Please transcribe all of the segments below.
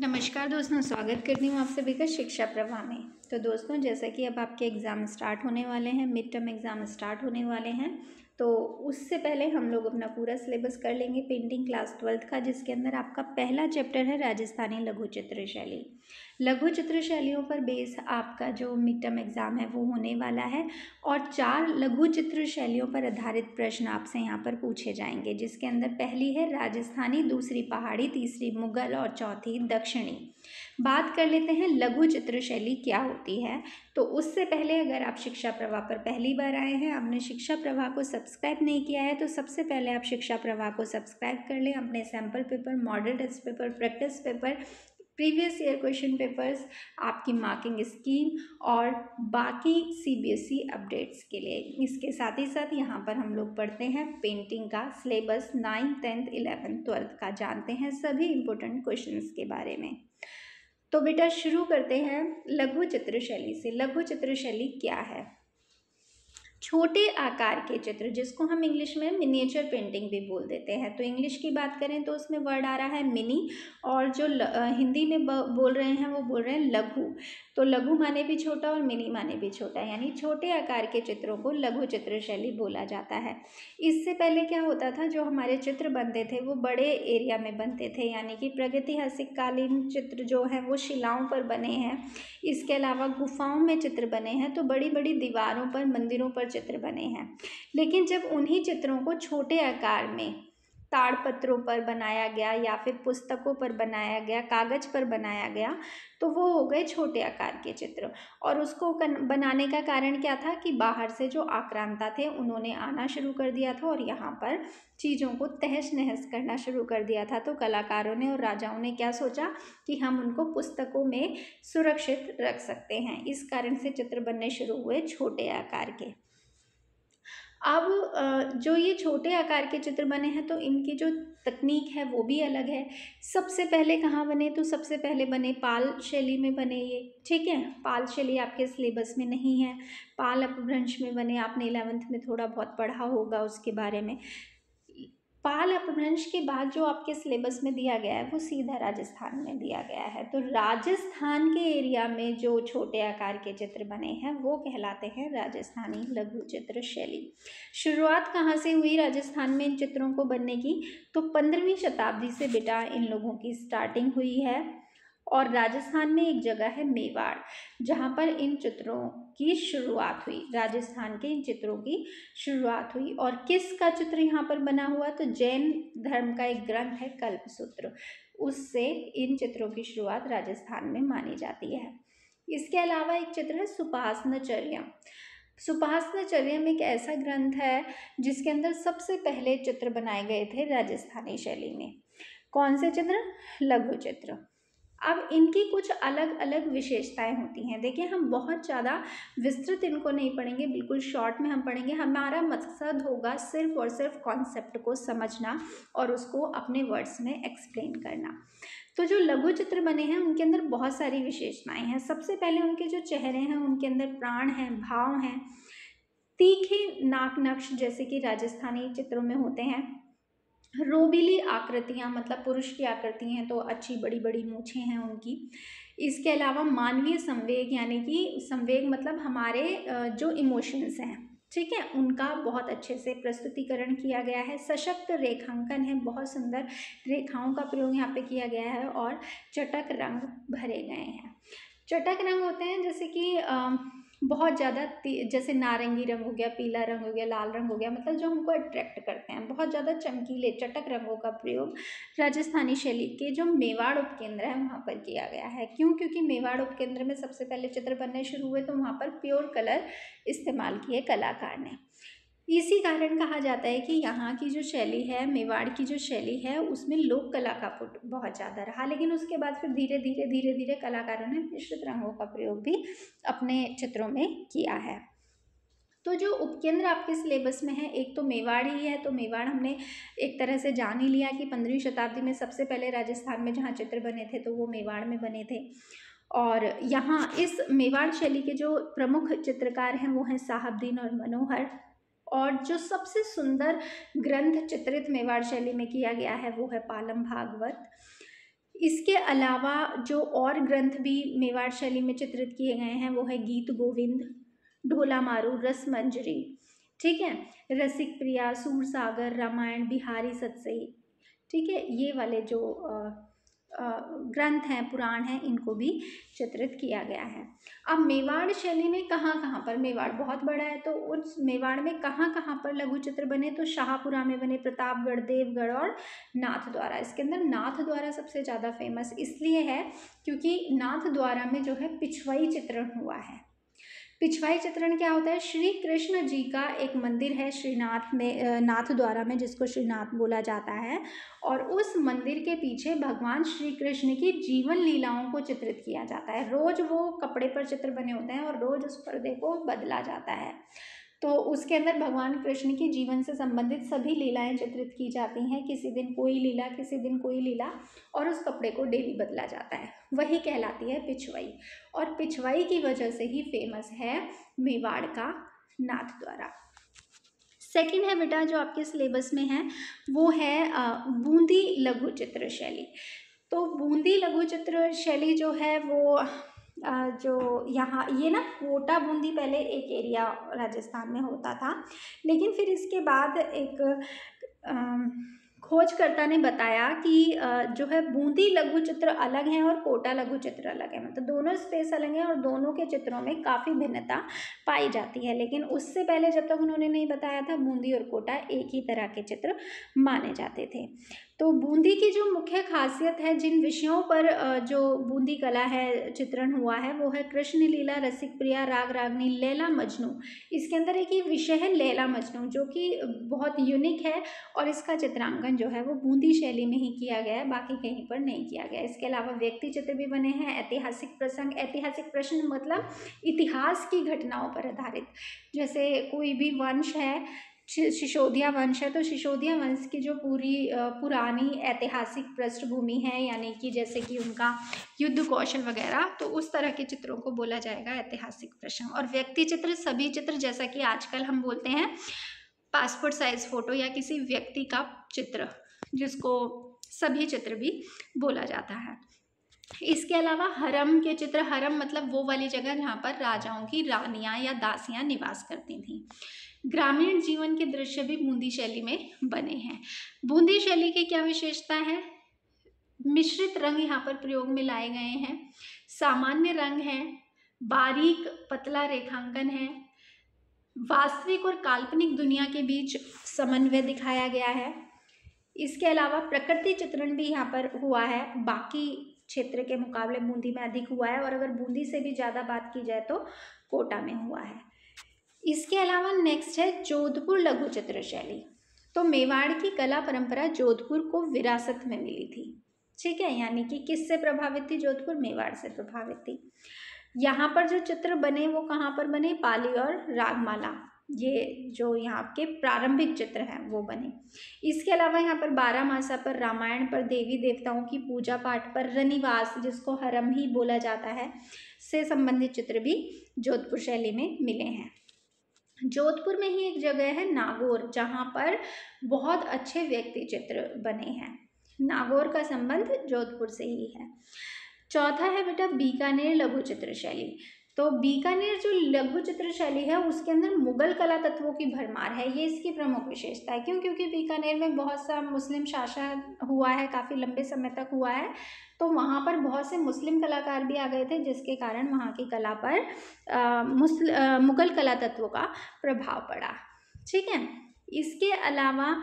नमस्कार दोस्तों, स्वागत करती हूँ आप सभी का शिक्षा प्रवाह में। तो दोस्तों, जैसा कि अब आपके एग्ज़ाम स्टार्ट होने वाले हैं मिड टर्म एग्ज़ाम स्टार्ट होने वाले हैं तो उससे पहले हम लोग अपना पूरा सिलेबस कर लेंगे पेंटिंग क्लास ट्वेल्थ का, जिसके अंदर आपका पहला चैप्टर है राजस्थानी लघु चित्र शैली। लघु चित्र शैलियों पर बेस आपका जो मिड टर्म एग्ज़ाम है, वो होने वाला है और चार लघु चित्र शैलियों पर आधारित प्रश्न आपसे यहाँ पर पूछे जाएँगे, जिसके अंदर पहली है राजस्थानी, दूसरी पहाड़ी, तीसरी मुगल और चौथी दक्षिणी। बात कर लेते हैं लघु चित्र शैली क्या होती है। तो उससे पहले अगर आप शिक्षा प्रवाह पर पहली बार आए हैं, आपने शिक्षा प्रवाह को सब्सक्राइब नहीं किया है तो सबसे पहले आप शिक्षा प्रवाह को सब्सक्राइब कर लें, अपने sample paper model test paper practice paper previous year question papers, आपकी मार्किंग स्कीम और बाकी सीबीएसई अपडेट्स के लिए। इसके साथ ही साथ यहाँ पर हम लोग पढ़ते हैं पेंटिंग का syllabus ninth tenth eleventh twelfth का, जानते हैं सभी इम्पोर्टेंट क्वेश्चंस के बारे में। तो बेटा शुरू करते हैं लघु चित्र शैली से। लघु चित्र शैली क्या है? छोटे आकार के चित्र जिसको हम इंग्लिश में मिनिएचर पेंटिंग भी बोल देते हैं। तो इंग्लिश की बात करें तो उसमें वर्ड आ रहा है मिनी और जो ल, हिंदी में बोल रहे हैं वो बोल रहे हैं लघु। तो लघु माने भी छोटा और मिनी माने भी छोटा यानी छोटे आकार के चित्रों को लघु चित्र शैली बोला जाता है। इससे पहले क्या होता था जो हमारे चित्र बनते थे वो बड़े एरिया में बनते थे यानी कि प्रगतिहासिक कालीन चित्र जो है वो शिलाओं पर बने हैं। इसके अलावा गुफाओं में चित्र बने हैं तो बड़ी बड़ी दीवारों पर मंदिरों पर चित्र बने हैं। लेकिन जब उन्हीं चित्रों को छोटे आकार में ताड़पत्रों पर बनाया गया या फिर पुस्तकों पर बनाया गया, कागज़ पर बनाया गया तो वो हो गए छोटे आकार के चित्र। और उसको बनाने का कारण क्या था कि बाहर से जो आक्रांता थे, उन्होंने आना शुरू कर दिया था और यहाँ पर चीज़ों को तहस नहस करना शुरू कर दिया था। तो कलाकारों ने और राजाओं ने क्या सोचा कि हम उनको पुस्तकों में सुरक्षित रख सकते हैं। इस कारण से चित्र बनने शुरू हुए छोटे आकार के। अब जो ये छोटे आकार के चित्र बने हैं तो इनकी जो तकनीक है, वो भी अलग है। सबसे पहले कहाँ बने? तो सबसे पहले बने पाल शैली में बने ये, ठीक है? पाल शैली आपके सिलेबस में नहीं है। पाल अपभ्रंश में बने, आपने इलेवेंथ में थोड़ा बहुत पढ़ा होगा उसके बारे में। पाल अपभ्रंश के बाद जो आपके सिलेबस में दिया गया है, वो सीधा राजस्थान में दिया गया है। तो राजस्थान के एरिया में जो छोटे आकार के चित्र बने हैं, वो कहलाते हैं राजस्थानी लघु चित्र शैली। शुरुआत कहाँ से हुई राजस्थान में इन चित्रों को बनने की? तो पंद्रहवीं शताब्दी से बेटा इन लोगों की स्टार्टिंग हुई है। और राजस्थान में एक जगह है मेवाड़, जहाँ पर इन चित्रों की शुरुआत हुई। राजस्थान के इन चित्रों की शुरुआत हुई और किसका चित्र यहाँ पर बना हुआ? तो जैन धर्म का एक ग्रंथ है कल्पसूत्र। उससे इन चित्रों की शुरुआत राजस्थान में मानी जाती है। इसके अलावा एक चित्र है सुपासनचर्य। सुपासनचर्यम एक ऐसा ग्रंथ है जिसके अंदर सबसे पहले चित्र बनाए गए थे राजस्थानी शैली में। कौन से चित्र? लघु चित्र। अब इनकी कुछ अलग अलग विशेषताएँ होती हैं। देखिए, हम बहुत ज़्यादा विस्तृत इनको नहीं पढ़ेंगे, बिल्कुल शॉर्ट में हम पढ़ेंगे। हमारा मकसद होगा सिर्फ़ और सिर्फ़ कॉन्सेप्ट को समझना और उसको अपने वर्ड्स में एक्सप्लेन करना। तो जो लघु चित्र बने हैं, उनके अंदर बहुत सारी विशेषताएँ हैं। सबसे पहले उनके जो चेहरे हैं, उनके अंदर प्राण हैं, भाव हैं। तीखे नाक नक्श जैसे कि राजस्थानी चित्रों में होते हैं। रोबीली आकृतियाँ मतलब पुरुष की आकृति हैं तो अच्छी बड़ी बड़ी मूछें हैं उनकी। इसके अलावा मानवीय संवेग, यानी कि संवेग मतलब हमारे जो इमोशंस हैं, ठीक है? उनका बहुत अच्छे से प्रस्तुतिकरण किया गया है। सशक्त रेखांकन है, बहुत सुंदर रेखाओं का प्रयोग यहाँ पे किया गया है और चटक रंग भरे गए हैं। चटक रंग होते हैं जैसे कि बहुत ज़्यादा जैसे नारंगी रंग हो गया, पीला रंग हो गया, लाल रंग हो गया मतलब जो हमको अट्रैक्ट करते हैं। बहुत ज़्यादा चमकीले, चटक रंगों का प्रयोग राजस्थानी शैली के जो मेवाड़ उपकेंद्र है, वहाँ पर किया गया है। क्यों? क्योंकि मेवाड़ उपकेंद्र में सबसे पहले चित्र बनने शुरू हुए तो वहाँ पर प्योर कलर इस्तेमाल किए कलाकार ने। इसी कारण कहा जाता है कि यहाँ की जो शैली है, मेवाड़ की जो शैली है, उसमें लोक कला का पुट बहुत ज़्यादा रहा। लेकिन उसके बाद फिर धीरे धीरे धीरे धीरे कलाकारों ने मिश्रित रंगों का प्रयोग भी अपने चित्रों में किया है। तो जो उपकेंद्र आपके सिलेबस में है, एक तो मेवाड़ ही है तो मेवाड़ हमने एक तरह से जान ही लिया कि पंद्रहवीं शताब्दी में सबसे पहले राजस्थान में जहाँ चित्र बने थे तो वो मेवाड़ में बने थे। और यहाँ इस मेवाड़ शैली के जो प्रमुख चित्रकार हैं, वो हैं साहबदीन और मनोहर। और जो सबसे सुंदर ग्रंथ चित्रित मेवाड़ शैली में किया गया है, वो है पालम भागवत। इसके अलावा जो और ग्रंथ भी मेवाड़ शैली में चित्रित किए गए हैं, वो है गीत गोविंद, ढोला मारू, रस मंजरी। ठीक है? रसिक प्रिया, सूर सागर, रामायण, बिहारी सत्सई। ठीक है? ये वाले जो ग्रंथ हैं, पुराण हैं, इनको भी चित्रित किया गया है। अब मेवाड़ शैली में कहाँ कहाँ पर, मेवाड़ बहुत बड़ा है तो उस मेवाड़ में कहाँ कहाँ पर लघु चित्र बने? तो शाहपुरा में बने प्रतापगढ़, देवगढ़ और नाथ द्वारा इसके अंदर नाथ द्वारा सबसे ज़्यादा फ़ेमस इसलिए है क्योंकि नाथ द्वारा में जो है पिछवाई चित्रण हुआ है। पिछवाई चित्रण क्या होता है? श्री कृष्ण जी का एक मंदिर है श्रीनाथ में नाथ द्वारा में, जिसको श्रीनाथ बोला जाता है। और उस मंदिर के पीछे भगवान श्री कृष्ण की जीवन लीलाओं को चित्रित किया जाता है। रोज वो कपड़े पर चित्र बने होते हैं और रोज उस पर्दे को बदला जाता है। तो उसके अंदर भगवान कृष्ण के जीवन से संबंधित सभी लीलाएँ चित्रित की जाती हैं। किसी दिन कोई लीला, किसी दिन कोई लीला और उस कपड़े को डेली बदला जाता है। वही कहलाती है पिछवाई और पिछवाई की वजह से ही फ़ेमस है मेवाड़ का नाथ द्वारा। सेकंड है बेटा जो आपके सिलेबस में है, वो है बूंदी लघु चित्र शैली। तो बूंदी लघु चित्र शैली जो है वो जो यहाँ, ये ना कोटा बूंदी पहले एक एरिया राजस्थान में होता था, लेकिन फिर इसके बाद एक खोजकर्ता ने बताया कि जो है बूंदी लघु चित्र अलग हैं और कोटा लघु चित्र अलग है। मतलब दोनों स्पेस अलग हैं और दोनों के चित्रों में काफ़ी भिन्नता पाई जाती है, लेकिन उससे पहले जब तक उन्होंने नहीं बताया था, बूंदी और कोटा एक ही तरह के चित्र माने जाते थे। तो बूंदी की जो मुख्य खासियत है, जिन विषयों पर जो बूंदी कला है, चित्रण हुआ है, वो है कृष्ण लीला, रसिक प्रिया, राग रागनी, लैला मजनू। इसके अंदर एक ही विषय है लैला मजनू, जो कि बहुत यूनिक है और इसका चित्रांकन जो है वो बूंदी शैली में ही किया गया है, बाकी कहीं पर नहीं किया गया। इसके अलावा व्यक्ति चित्र भी बने हैं, ऐतिहासिक प्रसंग, ऐतिहासिक प्रश्न मतलब इतिहास की घटनाओं पर आधारित। जैसे कोई भी वंश है शिशोदिया वंश है तो शिशोदिया वंश की जो पूरी पुरानी ऐतिहासिक पृष्ठभूमि है, यानी कि जैसे कि उनका युद्ध कौशल वगैरह तो उस तरह के चित्रों को बोला जाएगा ऐतिहासिक प्रश्न। और व्यक्ति चित्र, सभी चित्र जैसा कि आजकल हम बोलते हैं पासपोर्ट साइज़ फ़ोटो या किसी व्यक्ति का चित्र, जिसको सभी चित्र भी बोला जाता है। इसके अलावा हरम के चित्र, हरम मतलब वो वाली जगह जहाँ पर राजाओं की रानियाँ या दासियाँ निवास करती थीं। ग्रामीण जीवन के दृश्य भी बूंदी शैली में बने हैं। बूंदी शैली की क्या विशेषता है? मिश्रित रंग यहाँ पर प्रयोग में लाए गए हैं। सामान्य रंग हैं, बारीक पतला रेखांकन है, वास्तविक और काल्पनिक दुनिया के बीच समन्वय दिखाया गया है। इसके अलावा प्रकृति चित्रण भी यहाँ पर हुआ है। बाकी क्षेत्र के मुकाबले बूंदी में अधिक हुआ है और अगर बूंदी से भी ज़्यादा बात की जाए तो कोटा में हुआ है। इसके अलावा नेक्स्ट है जोधपुर लघु चित्र शैली तो मेवाड़ की कला परंपरा जोधपुर को विरासत में मिली थी। ठीक है, यानी कि किससे प्रभावित थी? जोधपुर मेवाड़ से प्रभावित थी। यहाँ पर जो चित्र बने, वो कहाँ पर बने? पाली और रागमाला। ये जो यहाँ के प्रारंभिक चित्र हैं, वो बने। इसके अलावा यहाँ पर बारह मासा पर रामायण पर देवी देवताओं की पूजा पाठ पर रनिवास, जिसको हरम ही बोला जाता है, से संबंधित चित्र भी जोधपुर शैली में मिले हैं। जोधपुर में ही एक जगह है नागौर, जहाँ पर बहुत अच्छे व्यक्ति चित्र बने हैं। नागौर का संबंध जोधपुर से ही है। चौथा है बेटा बीकानेर लघु चित्र शैली तो बीकानेर जो लघु चित्र शैली है, उसके अंदर मुगल कला तत्वों की भरमार है, ये इसकी प्रमुख विशेषता है। क्यों? क्योंकि बीकानेर में बहुत सा मुस्लिम शासन हुआ है, काफ़ी लंबे समय तक हुआ है तो वहाँ पर बहुत से मुस्लिम कलाकार भी आ गए थे, जिसके कारण वहाँ की कला पर मुस्ल मुगल कला तत्वों का प्रभाव पड़ा। ठीक है? इसके अलावा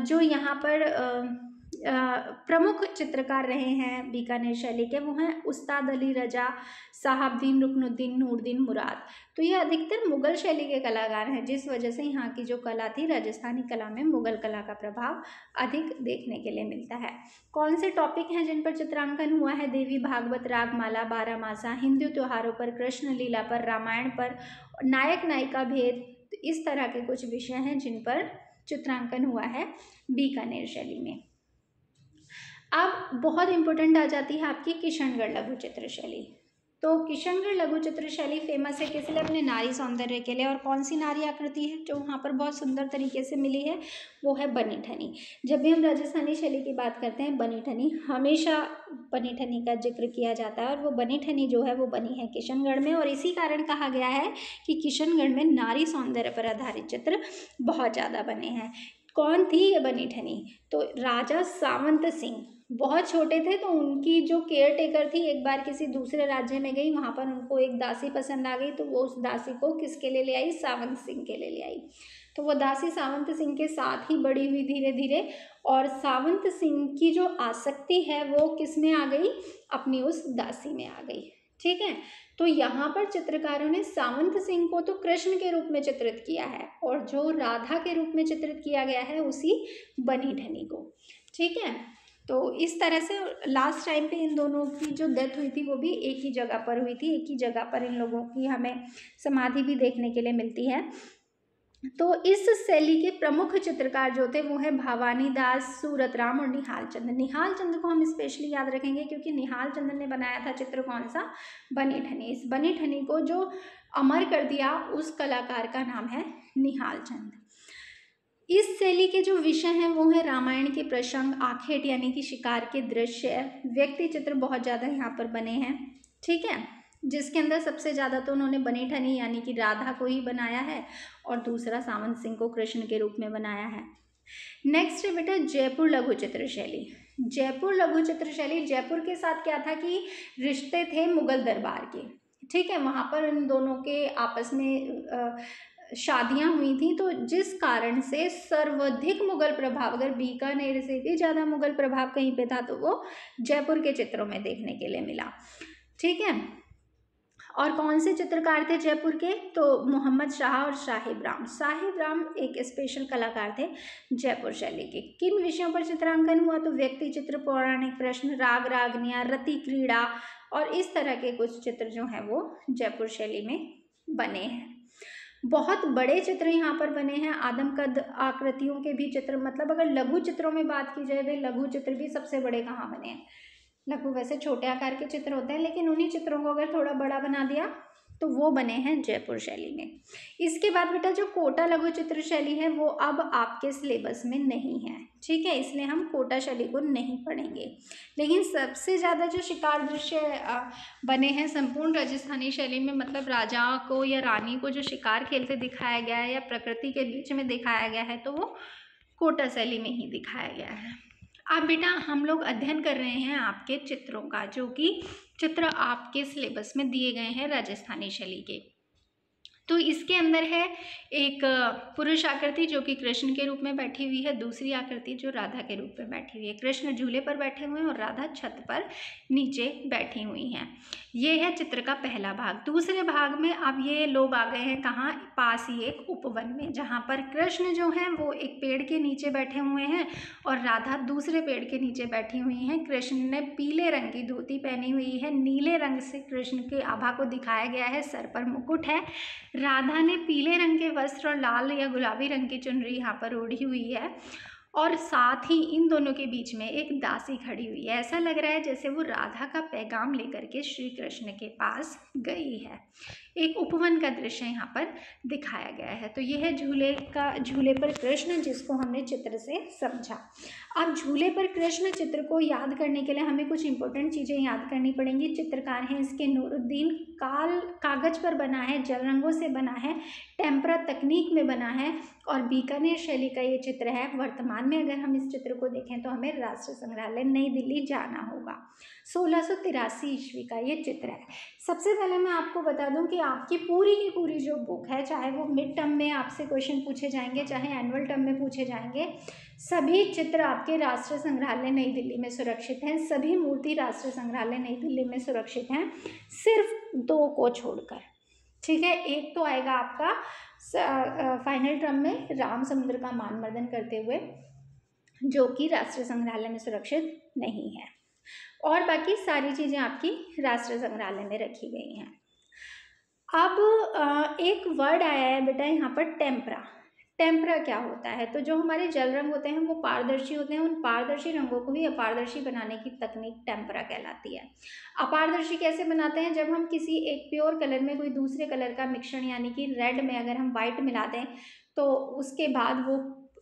जो यहाँ पर प्रमुख चित्रकार रहे हैं बीकानेर शैली के। वो हैं उस्ताद अली रजा साहबदीन रुकनुद्दीन, नूरदीन मुराद। तो ये अधिकतर मुगल शैली के कलाकार हैं, जिस वजह से यहाँ की जो कला थी, राजस्थानी कला में मुगल कला का प्रभाव अधिक देखने के लिए मिलता है। कौन से टॉपिक हैं जिन पर चित्रांकन हुआ है? देवी भागवत रागमाला बारह मासा, हिंदू त्योहारों पर, कृष्ण लीला पर, रामायण पर, नायक नायिका भेद तो इस तरह के कुछ विषय हैं जिन पर चित्रांकन हुआ है बीकानेर शैली में। अब बहुत इंपॉर्टेंट आ जाती है आपकी किशनगढ़ लघु चित्र शैली। तो किशनगढ़ लघु चित्र शैली फ़ेमस है किस लिए? अपने नारी सौंदर्य के लिए। और कौन सी नारी आकृति है जो वहाँ पर बहुत सुंदर तरीके से मिली है? वो है बनी ठनी। जब भी हम राजस्थानी शैली की बात करते हैं, बनी ठनी, हमेशा बनी ठनी का ज़िक्र किया जाता है। और वो बनी ठनी जो है, वो बनी है किशनगढ़ में। और इसी कारण कहा गया है कि किशनगढ़ में नारी सौंदर्य पर आधारित चित्र बहुत ज़्यादा बने हैं। कौन थी ये बनी ठनी? तो राजा सावंत सिंह। बहुत छोटे थे तो उनकी जो केयर टेकर थी, एक बार किसी दूसरे राज्य में गई, वहाँ पर उनको एक दासी पसंद आ गई तो वो उस दासी को किसके लिए ले आई? सावंत सिंह के लिए ले आई। तो वो दासी सावंत सिंह के साथ ही बड़ी हुई धीरे धीरे और सावंत सिंह की जो आसक्ति है, वो किसमें आ गई? अपनी उस दासी में आ गई। ठीक है? तो यहाँ पर चित्रकारों ने सावंत सिंह को तो कृष्ण के रूप में चित्रित किया है और जो राधा के रूप में चित्रित किया गया है, उसी बनी ढनी को। ठीक है? तो इस तरह से लास्ट टाइम पे इन दोनों की जो डेथ हुई थी, वो भी एक ही जगह पर हुई थी, एक ही जगह पर इन लोगों की हमें समाधि भी देखने के लिए मिलती है। तो इस शैली के प्रमुख चित्रकार जो थे, वो हैं भवानी दास, सूरत राम और निहाल चंद्र निहाल चंद्र को हम स्पेशली याद रखेंगे, क्योंकि निहाल चंद्र ने बनाया था चित्र कौन सा? बनी ठनी इस बनी ठनी को जो अमर कर दिया, उस कलाकार का नाम है निहाल चंद्र इस शैली के जो विषय हैं, वो है रामायण के प्रसंग, आखेट यानी कि शिकार के दृश्य। व्यक्ति चित्र बहुत ज़्यादा यहाँ पर बने हैं, ठीक है? जिसके अंदर सबसे ज़्यादा तो उन्होंने बनी ठनी यानी कि राधा को ही बनाया है और दूसरा सावंत सिंह को कृष्ण के रूप में बनाया है। नेक्स्ट है बेटा जयपुर लघु चित्र शैली। जयपुर लघु चित्र शैली जयपुर के साथ क्या था कि रिश्ते थे मुगल दरबार के, ठीक है? वहाँ पर इन दोनों के आपस में शादियाँ हुई थी तो जिस कारण से सर्वाधिक मुगल प्रभाव, अगर बीकानेर से भी ज़्यादा मुगल प्रभाव कहीं पे था तो वो जयपुर के चित्रों में देखने के लिए मिला। ठीक है? और कौन से चित्रकार थे जयपुर के? तो मोहम्मद शाह और साहिब राम। साहिब राम एक स्पेशल कलाकार थे जयपुर शैली के। किन विषयों पर चित्रांकन हुआ? तो व्यक्ति चित्र, पौराणिक प्रश्न, राग रागनिया, रति क्रीड़ा और इस तरह के कुछ चित्र जो हैं, वो जयपुर शैली में बने हैं। बहुत बड़े चित्र यहाँ पर बने हैं। आदमकद आकृतियों के भी चित्र मतलब अगर लघु चित्रों में बात की जाए तो लघु चित्र भी सबसे बड़े कहाँ बने हैं? लघु वैसे छोटे आकार के चित्र होते हैं, लेकिन उन्हीं चित्रों को अगर थोड़ा बड़ा बना दिया तो वो बने हैं जयपुर शैली में। इसके बाद बेटा जो कोटा लघु चित्र शैली है, वो अब आपके सिलेबस में नहीं है। ठीक है, इसलिए हम कोटा शैली को नहीं पढ़ेंगे। लेकिन सबसे ज़्यादा जो शिकार दृश्य बने हैं संपूर्ण राजस्थानी शैली में मतलब राजा को या रानी को जो शिकार खेलते दिखाया गया है या प्रकृति के बीच में दिखाया गया है तो वो कोटा शैली में ही दिखाया गया है। अब बेटा हम लोग अध्ययन कर रहे हैं आपके चित्रों का, जो कि चित्र आपके सिलेबस में दिए गए हैं राजस्थानी शैली के। तो इसके अंदर है एक पुरुष आकृति जो कि कृष्ण के रूप में बैठी हुई है, दूसरी आकृति जो राधा के रूप में बैठी हुई है। कृष्ण झूले पर बैठे हुए हैं और राधा छत पर नीचे बैठी हुई हैं। ये है चित्र का पहला भाग। दूसरे भाग में अब ये लोग आ गए हैं कहाँ? पास ही एक उपवन में, जहाँ पर कृष्ण जो हैं, वो एक पेड़ के नीचे बैठे हुए हैं और राधा दूसरे पेड़ के नीचे बैठी हुई हैं। कृष्ण ने पीले रंग की धोती पहनी हुई है। नीले रंग से कृष्ण के आभा को दिखाया गया है। सर पर मुकुट है। राधा ने पीले रंग के वस्त्र और लाल या गुलाबी रंग की चुनरी यहाँ पर ओढ़ी हुई है। और साथ ही इन दोनों के बीच में एक दासी खड़ी हुई है। ऐसा लग रहा है जैसे वो राधा का पैगाम लेकर के श्री कृष्ण के पास गई है। एक उपवन का दृश्य यहाँ पर दिखाया गया है। तो यह है झूले का, झूले पर कृष्ण जिसको हमने चित्र से समझा। अब झूले पर कृष्ण चित्र को याद करने के लिए हमें कुछ इंपॉर्टेंट चीज़ें याद करनी पड़ेंगी। चित्रकार हैं इसके नूरुद्दीन। काल, कागज़ पर बना है, जल रंगों से बना है टेम्परा तकनीक में बना है और बीकानेर शैली का ये चित्र है। वर्तमान में अगर हम इस चित्र को देखें तो हमें राष्ट्रीय संग्रहालय नई दिल्ली जाना होगा। सोलह ईस्वी का ये चित्र है। सबसे पहले मैं आपको बता दूँ कि आपकी पूरी की पूरी जो बुक है, चाहे वो मिड टर्म में आपसे क्वेश्चन पूछे जाएँगे, चाहे एनुअल टर्म में पूछे जाएँगे, सभी चित्र आपके राष्ट्रीय संग्रहालय नई दिल्ली में सुरक्षित हैं। सभी मूर्ति राष्ट्रीय संग्रहालय नई दिल्ली में सुरक्षित हैं, सिर्फ़ दो को छोड़कर। ठीक है? एक तो आएगा आपका फाइनल टर्म में राम समुद्र का मान मर्दन करते हुए, जो कि राष्ट्रीय संग्रहालय में सुरक्षित नहीं है। और बाकी सारी चीज़ें आपकी राष्ट्रीय संग्रहालय में रखी गई हैं। अब एक वर्ड आया है बेटा यहाँ पर टेम्परा टेम्परा क्या होता है? तो जो हमारे जल रंग होते हैं, वो पारदर्शी होते हैं, उन पारदर्शी रंगों को भी अपारदर्शी बनाने की तकनीक टेम्परा कहलाती है। अपारदर्शी कैसे बनाते हैं? जब हम किसी एक प्योर कलर में कोई दूसरे कलर का मिश्रण, यानी कि रेड में अगर हम वाइट मिला दें तो उसके बाद वो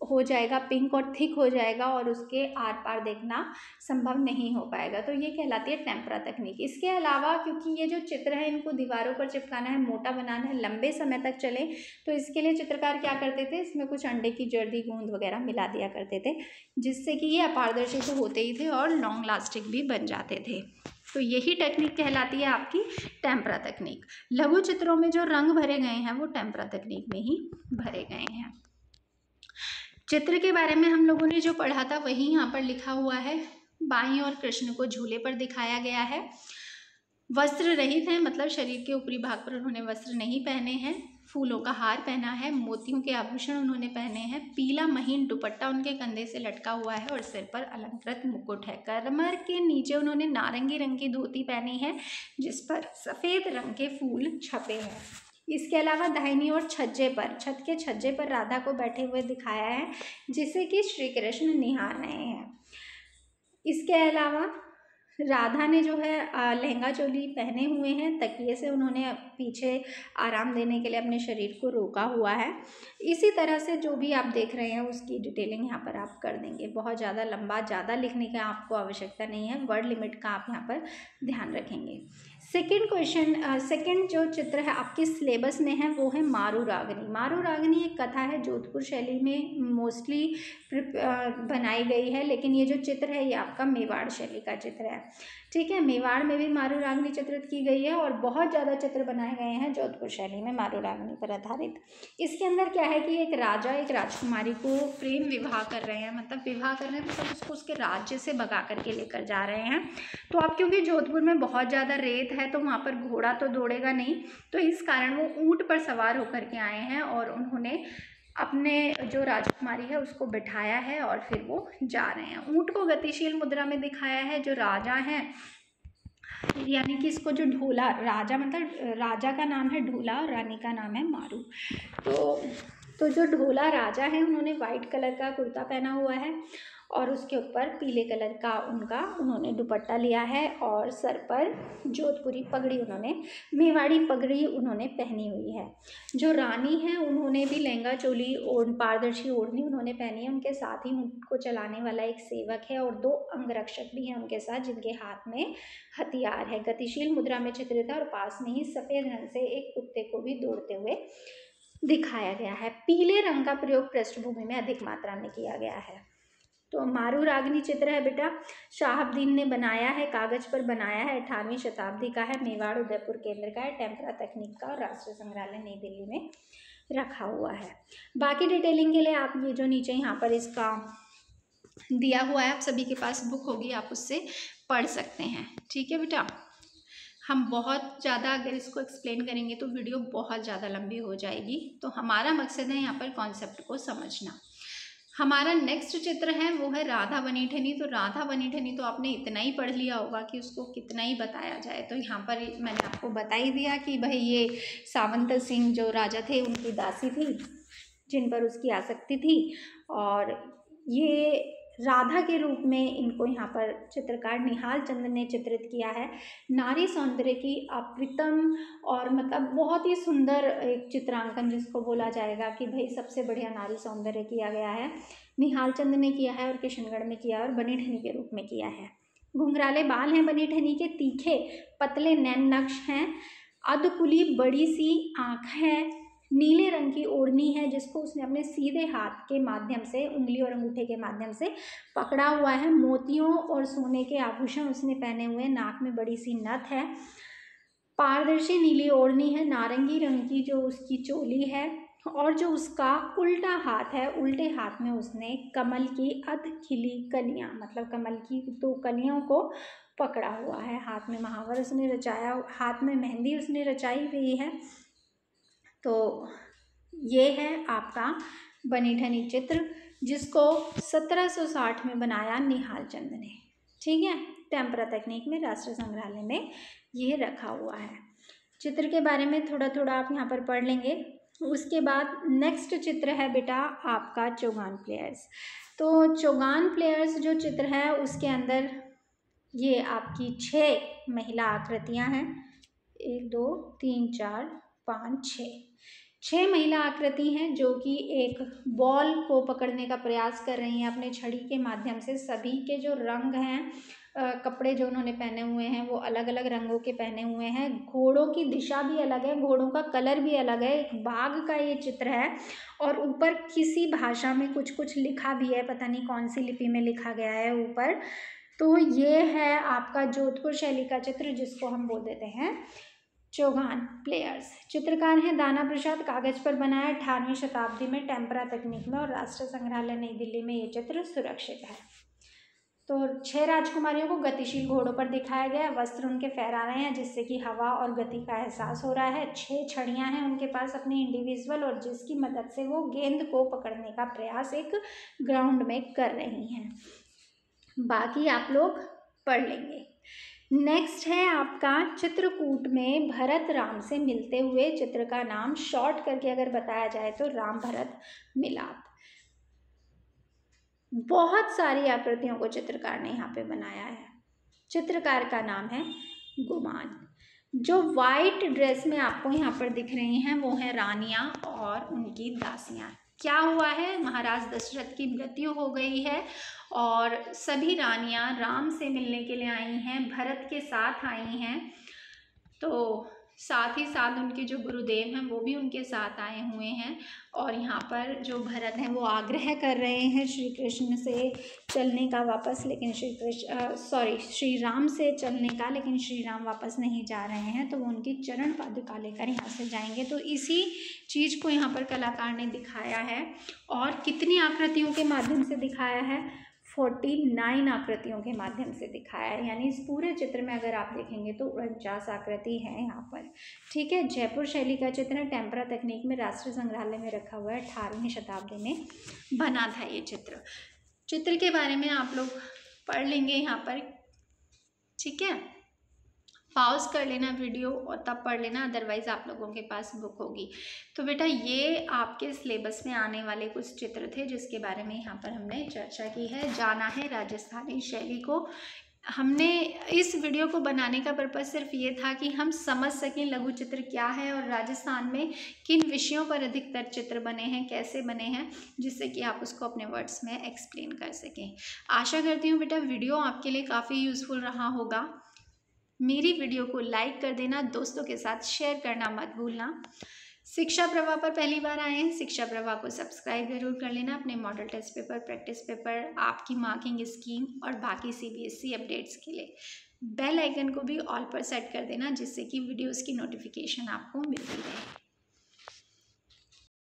हो जाएगा पिंक और थिक हो जाएगा और उसके आर पार देखना संभव नहीं हो पाएगा। तो ये कहलाती है टेम्परा तकनीक इसके अलावा क्योंकि ये जो चित्र है, इनको दीवारों पर चिपकाना है, मोटा बनाना है, लंबे समय तक चले तो इसके लिए चित्रकार क्या करते थे? इसमें कुछ अंडे की जर्दी, गूंद वगैरह मिला दिया करते थे, जिससे कि ये अपारदर्शी तो होते ही थे और लॉन्ग लास्टिक भी बन जाते थे। तो यही टेक्निक कहलाती है आपकी टेम्परा तकनीक लघु चित्रों में जो रंग भरे गए हैं, वो टेम्परा तकनीक में ही भरे गए हैं। चित्र के बारे में हम लोगों ने जो पढ़ा था, वही यहाँ पर लिखा हुआ है। बाई और कृष्ण को झूले पर दिखाया गया है। वस्त्र रहित है मतलब शरीर के ऊपरी भाग पर उन्होंने वस्त्र नहीं पहने हैं। फूलों का हार पहना है, मोतियों के आभूषण उन्होंने पहने हैं। पीला महीन दुपट्टा उनके कंधे से लटका हुआ है और सिर पर अलंकृत मुकुट है। कमर के नीचे उन्होंने नारंगी रंग की धोती पहनी है, जिस पर सफ़ेद रंग के फूल छपे हैं। इसके अलावा दाहिनी ओर छज्जे पर, छत के छज्जे पर राधा को बैठे हुए दिखाया है, जिसे कि श्री कृष्ण निहार रहे हैं। इसके अलावा राधा ने जो है लहंगा चोली पहने हुए हैं, तकिए से उन्होंने पीछे आराम देने के लिए अपने शरीर को रोका हुआ है। इसी तरह से जो भी आप देख रहे हैं, उसकी डिटेलिंग यहाँ पर आप कर देंगे। बहुत ज़्यादा लंबा, ज़्यादा लिखने की आपको आवश्यकता नहीं है, वर्ड लिमिट का आप यहाँ पर ध्यान रखेंगे। सेकेंड क्वेश्चन सेकेंड जो चित्र है आपके सिलेबस में है, वो है मारू रागनी मारू रागनी एक कथा है जोधपुर शैली में मोस्टली बनाई गई है, लेकिन ये जो चित्र है, ये आपका मेवाड़ शैली का चित्र है। ठीक है, मेवाड़ में भी मारू रागनी चित्रित की गई है और बहुत ज़्यादा चित्र बनाए गए हैं जोधपुर शैली में मारू रागनी पर आधारित। इसके अंदर क्या है कि एक राजा, एक राजकुमारी को प्रेम विवाह कर रहे हैं मतलब विवाह कर रहे हैं मतलब उसको उसके राज्य से भगा करके लेकर जा रहे हैं। तो आप, क्योंकि जोधपुर में बहुत ज़्यादा रेत है तो वहाँ पर घोड़ा तो दौड़ेगा नहीं। तो इस कारण वो ऊँट पर सवार होकर के आए हैं और उन्होंने अपने जो राजकुमारी है उसको बिठाया है और फिर वो जा रहे हैं। ऊँट को गतिशील मुद्रा में दिखाया है जो राजा हैं। यानी कि इसको जो ढोला, राजा मतलब राजा का नाम है ढोला और रानी का नाम है मारू। तो तो जो ढोला राजा है उन्होंने वाइट कलर का कुर्ता पहना हुआ है और उसके ऊपर पीले कलर का उनका उन्होंने दुपट्टा लिया है और सर पर जोधपुरी पगड़ी उन्होंने, मेवाड़ी पगड़ी उन्होंने पहनी हुई है। जो रानी है, उन्होंने भी लहंगा चोली और पारदर्शी ओढ़नी उन्होंने पहनी है। उनके साथ ही उनको चलाने वाला एक सेवक है और दो अंगरक्षक भी हैं उनके साथ, जिनके हाथ में हथियार है। गतिशील मुद्रा में चित्रित है और पास में ही सफ़ेद रंग से एक कुत्ते को भी दौड़ते हुए दिखाया गया है। पीले रंग का प्रयोग पृष्ठभूमि में अधिक मात्रा में किया गया है। तो मारू रागनी चित्र है बेटा। शाहबदीन ने बनाया है, कागज़ पर बनाया है, अठारहवीं शताब्दी का है। मेवाड़ उदयपुर केंद्र का है, टेम्परा तकनीक का और राष्ट्रीय संग्रहालय नई दिल्ली में रखा हुआ है। बाकी डिटेलिंग के लिए आप ये जो नीचे यहाँ पर इसका दिया हुआ है, आप सभी के पास बुक होगी, आप उससे पढ़ सकते हैं। ठीक है बेटा? हम बहुत ज़्यादा अगर इसको एक्सप्लेन करेंगे तो वीडियो बहुत ज़्यादा लंबी हो जाएगी। तो हमारा मकसद है यहाँ पर कॉन्सेप्ट को समझना। हमारा नेक्स्ट चित्र है, वो है राधा बनी ठनी तो राधा बनी ठनी तो आपने इतना ही पढ़ लिया होगा कि उसको कितना ही बताया जाए। तो यहाँ पर मैंने आपको बता ही दिया कि भाई ये सावंत सिंह जो राजा थे, उनकी दासी थी, जिन पर उसकी आसक्ति थी। और ये राधा के रूप में इनको यहाँ पर चित्रकार निहाल चंद्र ने चित्रित किया है। नारी सौंदर्य की अप्रितम और मतलब बहुत ही सुंदर एक चित्रांकन जिसको बोला जाएगा कि भाई सबसे बढ़िया नारी सौंदर्य किया गया है। निहाल चंद ने किया है और किशनगढ़ में किया है और बनी ठनी के रूप में किया है। घुंघराले बाल हैं बनी ठनी के, तीखे, पतले, नैन नक्श हैं। अधकुली बड़ी सी आँख है। नीले रंग की ओढ़नी है, जिसको उसने अपने सीधे हाथ के माध्यम से, उंगली और अंगूठे के माध्यम से पकड़ा हुआ है। मोतियों और सोने के आभूषण उसने पहने हुए नाक में बड़ी सी नथ है। पारदर्शी नीली ओढ़नी है। नारंगी रंग की जो उसकी चोली है और जो उसका उल्टा हाथ है, उल्टे हाथ में उसने कमल की अध खिली कलियाँ मतलब कमल की दो कलियों को पकड़ा हुआ है। हाथ में महावर उसने रचाया, हाथ में मेहंदी उसने रचाई हुई है। तो ये है आपका बनी ठनी चित्र, जिसको 1760 में बनाया निहाल चंद ने। ठीक है? टेम्परा तकनीक में राष्ट्रीय संग्रहालय में ये रखा हुआ है। चित्र के बारे में थोड़ा थोड़ा आप यहाँ पर पढ़ लेंगे। उसके बाद नेक्स्ट चित्र है बेटा आपका चौगान प्लेयर्स तो चौगान प्लेयर्स जो चित्र है, उसके अंदर ये आपकी छः महिला आकृतियाँ हैं। एक, दो, तीन, चार, पाँच छः छह महिला आकृति हैं जो कि एक बॉल को पकड़ने का प्रयास कर रही हैं अपने छड़ी के माध्यम से। सभी के जो रंग हैं कपड़े जो उन्होंने पहने हुए हैं, वो अलग अलग रंगों के पहने हुए हैं। घोड़ों की दिशा भी अलग है, घोड़ों का कलर भी अलग है। एक बाघ का ये चित्र है और ऊपर किसी भाषा में कुछ कुछ लिखा भी है, पता नहीं कौन सी लिपि में लिखा गया है ऊपर। तो ये है आपका जोधपुर शैली का चित्र, जिसको हम बोल देते हैं। चौहान प्लेयर्स चित्रकार हैं। दाना प्रसाद कागज़ पर बनाया अठारहवीं शताब्दी में टेम्परा तकनीक में और राष्ट्रीय संग्रहालय नई दिल्ली में ये चित्र सुरक्षित है। तो छह राजकुमारियों को गतिशील घोड़ों पर दिखाया गया। वस्त्र उनके फहरा रहे हैं, जिससे कि हवा और गति का एहसास हो रहा है। छह छड़ियाँ हैं उनके पास अपनी इंडिविजुअल और जिसकी मदद से वो गेंद को पकड़ने का प्रयास एक ग्राउंड में कर रही हैं। बाकी आप लोग पढ़ लेंगे। नेक्स्ट है आपका चित्रकूट में भरत राम से मिलते हुए चित्र का नाम शॉर्ट करके अगर बताया जाए तो राम भरत मिलाप। बहुत सारी आकृतियों को चित्रकार ने यहाँ पे बनाया है। चित्रकार का नाम है गुमान। जो वाइट ड्रेस में आपको यहाँ पर दिख रही हैं वो हैं रानियाँ और उनकी दासियाँ। क्या हुआ है? महाराज दशरथ की मृत्यु हो गई है और सभी रानियाँ राम से मिलने के लिए आई हैं, भरत के साथ आई हैं। तो साथ ही साथ उनके जो गुरुदेव हैं, वो भी उनके साथ आए हुए हैं और यहाँ पर जो भरत हैं, वो आग्रह कर रहे हैं श्री कृष्ण से चलने का वापस, लेकिन श्री कृष्ण सॉरी श्री राम से चलने का, लेकिन श्री राम वापस नहीं जा रहे हैं तो वो उनकी चरण पादुका लेकर यहाँ से जाएँगे। तो इसी चीज़ को यहाँ पर कलाकार ने दिखाया है और कितनी आकृतियों के माध्यम से दिखाया है फोर्टी नाइन आकृतियों के माध्यम से दिखाया है। यानी इस पूरे चित्र में अगर आप देखेंगे तो उनचास आकृति है यहाँ पर। ठीक है, जयपुर शैली का चित्र टेम्परा तकनीक में राष्ट्रीय संग्रहालय में रखा हुआ है, अठारहवीं शताब्दी में बना था ये चित्र। चित्र के बारे में आप लोग पढ़ लेंगे यहाँ पर। ठीक है? पॉज कर लेना वीडियो और तब पढ़ लेना अदरवाइज़ आप लोगों के पास बुक होगी। तो बेटा, ये आपके सिलेबस में आने वाले कुछ चित्र थे, जिसके बारे में यहाँ पर हमने चर्चा की है। जाना है राजस्थानी शैली को। हमने इस वीडियो को बनाने का पर्पज़ सिर्फ़ ये था कि हम समझ सकें लघु चित्र क्या है और राजस्थान में किन विषयों पर अधिकतर चित्र बने हैं, कैसे बने हैं, जिससे कि आप उसको अपने वर्ड्स में एक्सप्लेन कर सकें। आशा करती हूँ बेटा वीडियो आपके लिए काफ़ी यूज़फुल रहा होगा। मेरी वीडियो को लाइक कर देना, दोस्तों के साथ शेयर करना मत भूलना। शिक्षा प्रवाह पर पहली बार आए हैं, शिक्षा प्रवाह को सब्सक्राइब ज़रूर कर लेना। अपने model test paper practice paper आपकी मार्किंग स्कीम और बाकी सीबीएसई अपडेट्स के लिए बेल आइकन को भी ऑल पर सेट कर देना, जिससे कि वीडियोस की नोटिफिकेशन आपको मिलती रहे।